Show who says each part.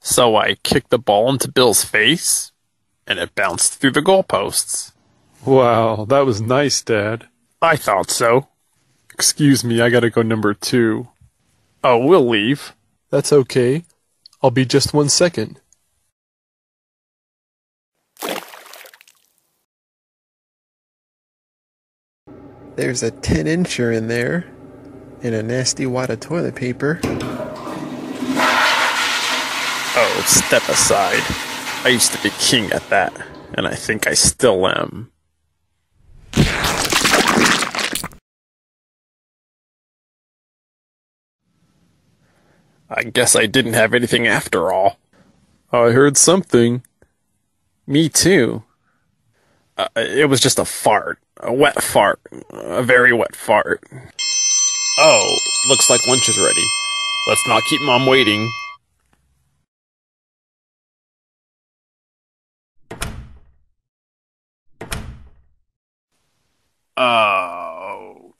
Speaker 1: So I kicked the ball into Bill's face, and it bounced through the goalposts.
Speaker 2: Wow, that was nice, Dad.
Speaker 1: I thought so.
Speaker 2: Excuse me, I gotta go number two.
Speaker 1: Oh, we'll leave.
Speaker 2: That's okay. I'll be just one second.
Speaker 3: There's a 10 incher in there, and a nasty wad of toilet paper.
Speaker 1: Oh, step aside. I used to be king at that, and I think I still am. I guess I didn't have anything after all.
Speaker 2: I heard something.
Speaker 1: Me too. Uh, it was just a fart. A wet fart. A very wet fart. Oh, looks like lunch is ready. Let's not keep Mom waiting. Oh.